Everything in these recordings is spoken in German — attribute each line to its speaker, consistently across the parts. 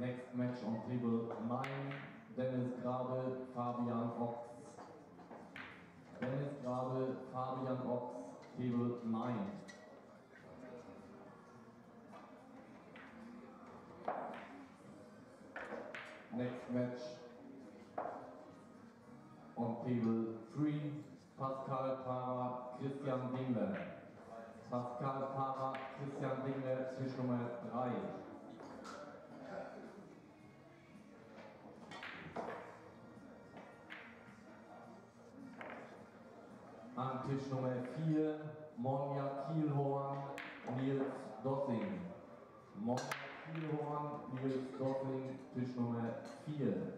Speaker 1: Next match on table 9, Dennis Grabe, Fabian Ochs. Dennis Grabe, Fabian Ochs, table 9. Next match on table 3, Pascal Para, Christian Dingler. Pascal Para, Christian Dingler, Tischnummer 3. An Tisch Nummer 4, Monja Kielhorn, Nils Dossing. Monja Kielhorn, Nils Dossing, Tisch Nummer 4.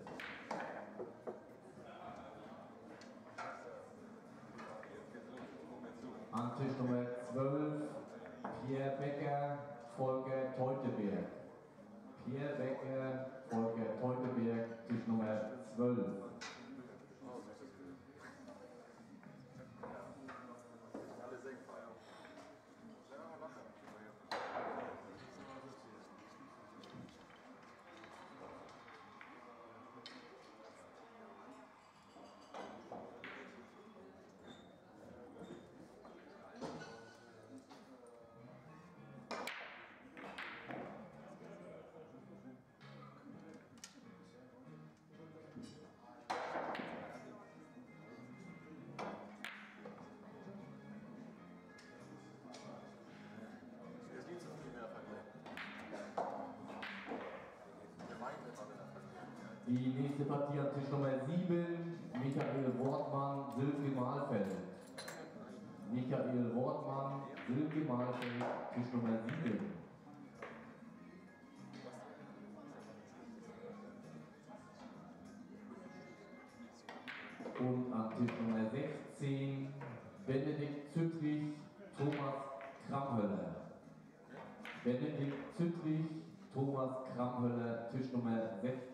Speaker 1: An Tisch Nummer 12, Pierre Becker, Volker Teuteberg. Pierre Becker, Volker Teuteberg, Tisch Nummer 12. Die nächste Partie an Tisch Nummer 7, Michael Wortmann, Silke Mahlfeld. Michael Wortmann, Silke Mahlfeld, Tisch Nummer 7. Und an Tisch Nummer 16, Benedikt Züttrich, Thomas Kramhöller. Benedikt Züttrich, Thomas Kramhöller, Tisch Nummer 16.